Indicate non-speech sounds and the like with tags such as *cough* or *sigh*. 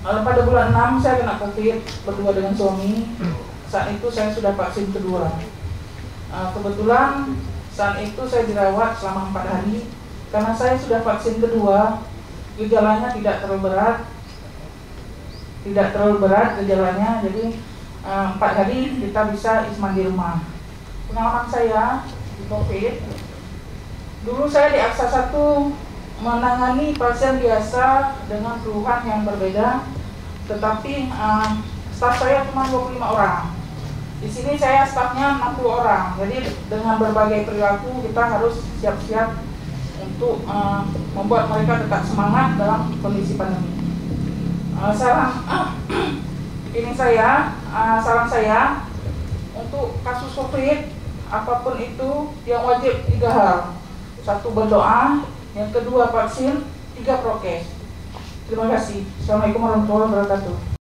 Lalu pada bulan 6 saya kena COVID berdua dengan suami. Saat itu saya sudah vaksin kedua. Uh, kebetulan saat itu saya dirawat selama empat hari karena saya sudah vaksin kedua. Gejalanya tidak terlalu berat, tidak terlalu berat gejalanya. Jadi uh, empat hari kita bisa isman di rumah. Pengalaman saya di COVID, dulu saya di Aksa 1 menangani pasien biasa dengan keluhan yang berbeda, tetapi uh, staf saya cuma 25 orang. Di sini saya stafnya 60 orang, jadi dengan berbagai perilaku kita harus siap-siap untuk uh, membuat mereka tetap semangat dalam kondisi pandemi. Uh, saran *clears throat* ini saya, uh, saran saya untuk kasus COVID apa pun itu yang wajib tiga hal, satu berdoa, yang kedua vaksin, tiga prokes. Terima kasih. Assalamualaikum warahmatullahi wabarakatuh.